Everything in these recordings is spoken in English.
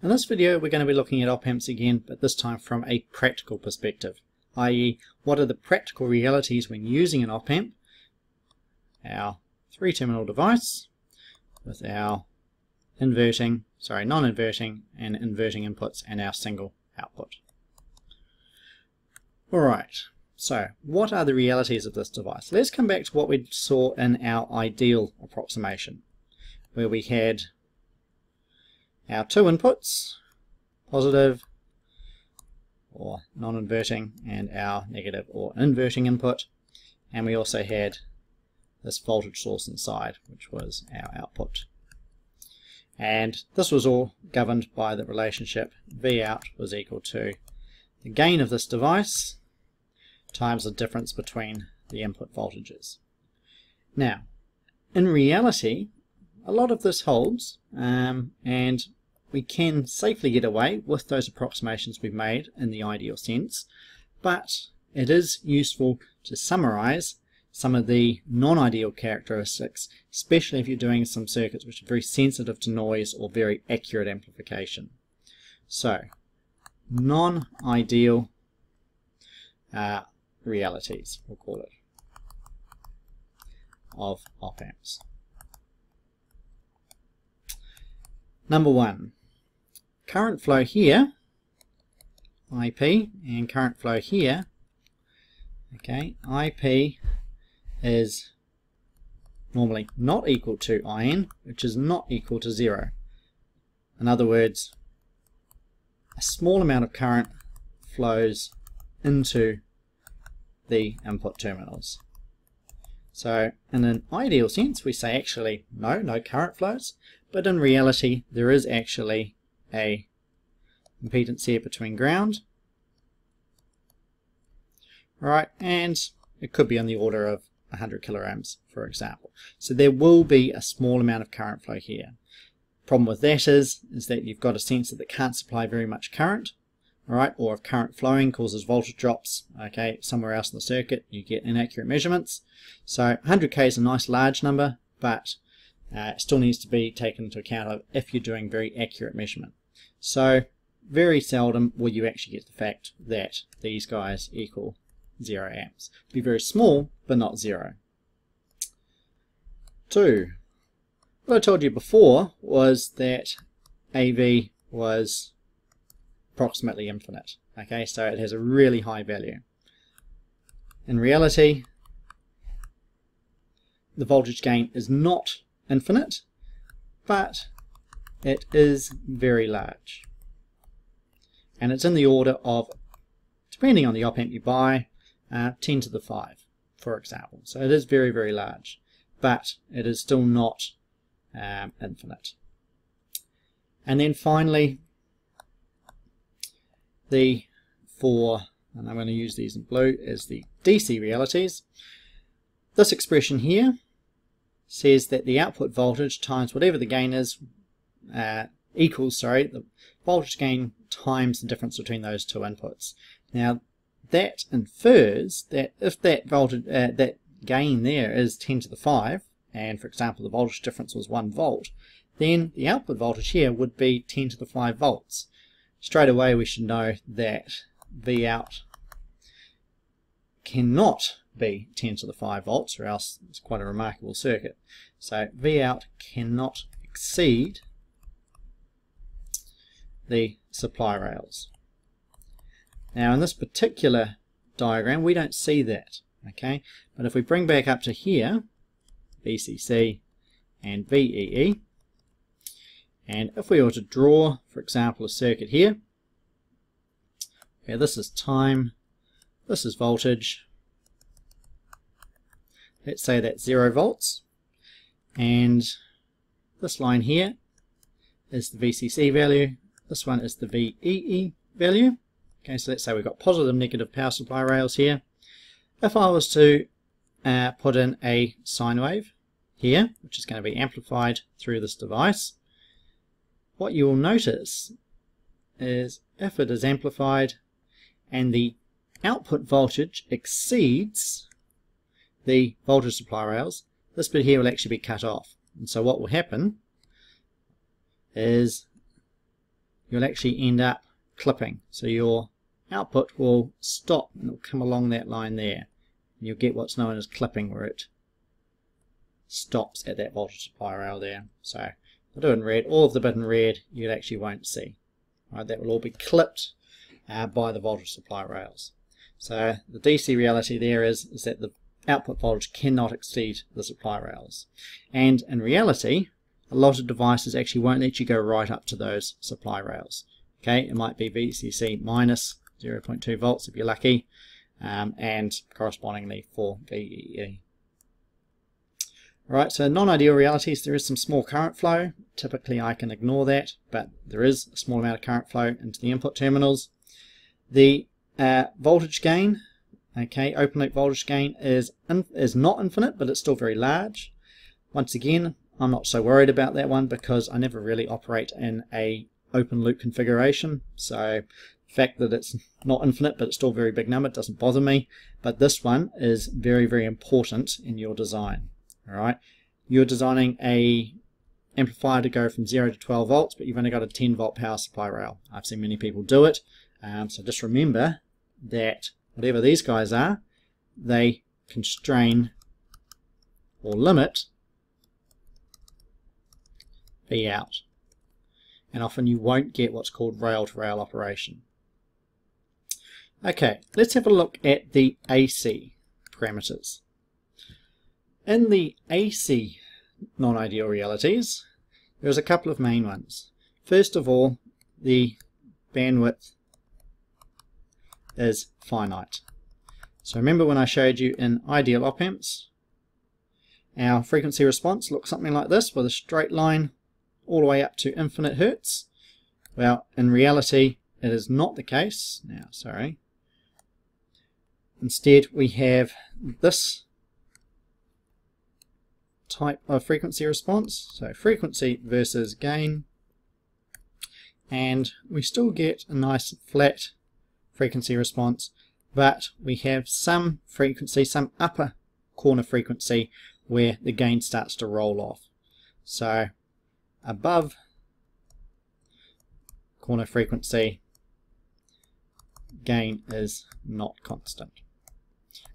In this video we're going to be looking at op-amps again, but this time from a practical perspective, i.e. what are the practical realities when using an op-amp, our three-terminal device with our inverting, sorry, non-inverting and inverting inputs and our single output. Alright, so what are the realities of this device? Let's come back to what we saw in our ideal approximation, where we had our two inputs, positive or non-inverting, and our negative or inverting input. And we also had this voltage source inside, which was our output. And this was all governed by the relationship V out was equal to the gain of this device times the difference between the input voltages. Now, in reality, a lot of this holds, um, and we can safely get away with those approximations we've made in the ideal sense, but it is useful to summarize some of the non-ideal characteristics, especially if you're doing some circuits which are very sensitive to noise or very accurate amplification. So, non-ideal uh, realities, we'll call it, of op-amps. Number one, current flow here, IP, and current flow here, okay, IP is normally not equal to IN, which is not equal to zero. In other words, a small amount of current flows into the input terminals. So in an ideal sense we say actually no, no current flows, but in reality there is actually a impedance here between ground. Right and it could be on the order of 100 kiloohms for example. So there will be a small amount of current flow here. Problem with that is is that you've got a sensor that can't supply very much current alright or if current flowing causes voltage drops okay somewhere else in the circuit you get inaccurate measurements. So 100k is a nice large number but uh, still needs to be taken into account of if you're doing very accurate measurement so very seldom will you actually get the fact that these guys equal 0 amps. Be very small, but not 0. 2. What I told you before was that AV was approximately infinite. Okay, so it has a really high value. In reality, the voltage gain is not infinite, but it is very large. And it's in the order of, depending on the op amp you buy, uh, 10 to the 5, for example. So it is very, very large, but it is still not um, infinite. And then finally, the four, and I'm going to use these in blue, is the DC realities. This expression here says that the output voltage times whatever the gain is uh, equals, sorry, the voltage gain times the difference between those two inputs. Now that infers that if that voltage, uh, that gain there is 10 to the 5, and for example the voltage difference was 1 volt, then the output voltage here would be 10 to the 5 volts. Straight away we should know that V out cannot be 10 to the 5 volts or else it's quite a remarkable circuit. So V out cannot exceed the supply rails. Now in this particular diagram we don't see that okay but if we bring back up to here VCC and VEE and if we were to draw for example a circuit here okay, this is time this is voltage let's say that's 0 volts and this line here is the VCC value this one is the VEE value. Okay, so let's say we've got positive and negative power supply rails here. If I was to uh, put in a sine wave here, which is going to be amplified through this device, what you will notice is if it is amplified and the output voltage exceeds the voltage supply rails, this bit here will actually be cut off. And so what will happen is you'll actually end up clipping. So your output will stop and it'll come along that line there. And you'll get what's known as clipping where it stops at that voltage supply rail there. So I'll do it in red. All of the bit in red you actually won't see. Right, that will all be clipped uh, by the voltage supply rails. So the DC reality there is, is that the output voltage cannot exceed the supply rails. And in reality, a lot of devices actually won't let you go right up to those supply rails. Okay, it might be VCC minus 0.2 volts if you're lucky, um, and correspondingly for VEE. Alright, so non-ideal realities, there is some small current flow. Typically I can ignore that, but there is a small amount of current flow into the input terminals. The uh, voltage gain, okay, open loop voltage gain is, is not infinite, but it's still very large. Once again, I'm not so worried about that one because I never really operate in a open loop configuration. So the fact that it's not infinite, but it's still a very big number doesn't bother me. But this one is very, very important in your design. All right, you're designing a amplifier to go from 0 to 12 volts, but you've only got a 10 volt power supply rail. I've seen many people do it. Um, so just remember that whatever these guys are, they constrain or limit V out. And often you won't get what's called rail-to-rail -rail operation. Okay, let's have a look at the AC parameters. In the AC non-ideal realities, there's a couple of main ones. First of all, the bandwidth is finite. So remember when I showed you in ideal op amps, our frequency response looks something like this with a straight line all the way up to infinite hertz. Well, in reality, it is not the case. Now, sorry. Instead, we have this type of frequency response. So frequency versus gain. And we still get a nice flat frequency response, but we have some frequency, some upper corner frequency where the gain starts to roll off. So above corner frequency, gain is not constant.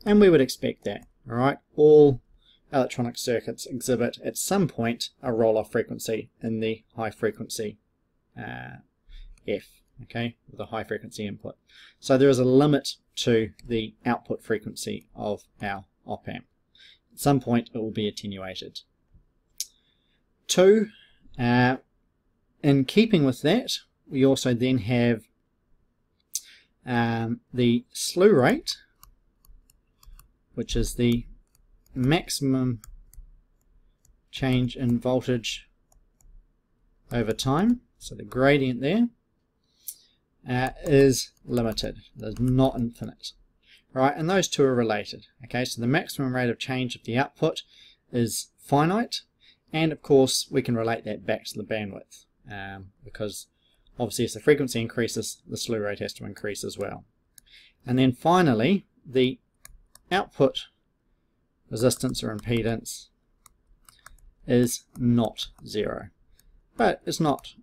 And we would expect that, all right? All electronic circuits exhibit at some point a roll-off frequency in the high frequency uh, F, okay, with a high frequency input. So there is a limit to the output frequency of our op-amp. At some point it will be attenuated. Two, uh, in keeping with that, we also then have um, the slew rate, which is the maximum change in voltage over time, so the gradient there, uh, is limited. It's not infinite. Right, and those two are related. Okay, so the maximum rate of change of the output is finite, and of course we can relate that back to the bandwidth, um, because obviously as the frequency increases, the slew rate has to increase as well. And then finally, the output resistance or impedance is not zero. But it's not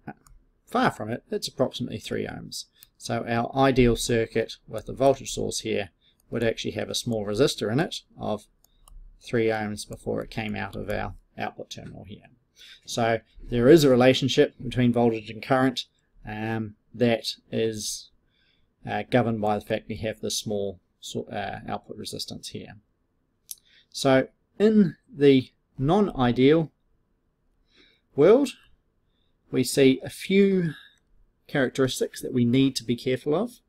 far from it, it's approximately 3 ohms. So our ideal circuit with a voltage source here would actually have a small resistor in it of 3 ohms before it came out of our output terminal here. So there is a relationship between voltage and current um, that is uh, governed by the fact we have this small uh, output resistance here. So in the non-ideal world, we see a few characteristics that we need to be careful of.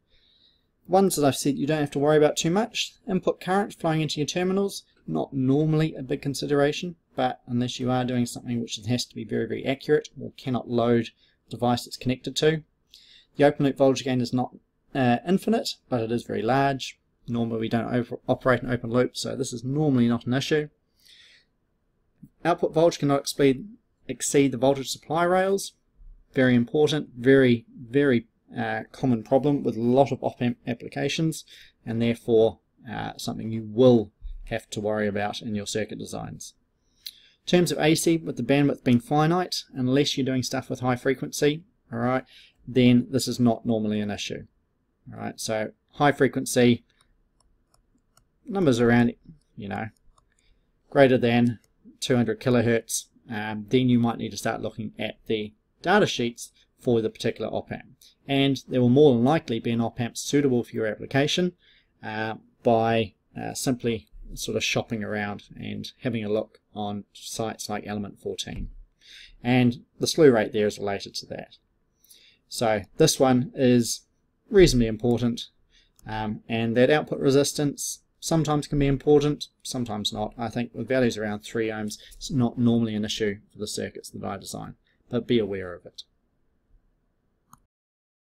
Ones that I've said you don't have to worry about too much. Input current flowing into your terminals, not normally a big consideration, but unless you are doing something which has to be very, very accurate or cannot load the device it's connected to. The open loop voltage gain is not uh, infinite, but it is very large. Normally we don't operate an open loop, so this is normally not an issue. Output voltage cannot exceed, exceed the voltage supply rails. Very important, very, very uh, common problem with a lot of op-amp applications, and therefore uh, something you will have to worry about in your circuit designs. In terms of AC, with the bandwidth being finite, unless you're doing stuff with high frequency, all right, then this is not normally an issue. All right, so high frequency, numbers around, you know, greater than 200 kilohertz, um, then you might need to start looking at the data sheets for the particular op-amp. And there will more than likely be an op-amp suitable for your application uh, by uh, simply sort of shopping around and having a look on sites like Element 14. And the slew rate there is related to that. So this one is reasonably important um, and that output resistance sometimes can be important, sometimes not. I think with values around 3 ohms, it's not normally an issue for the circuits that I design, but be aware of it.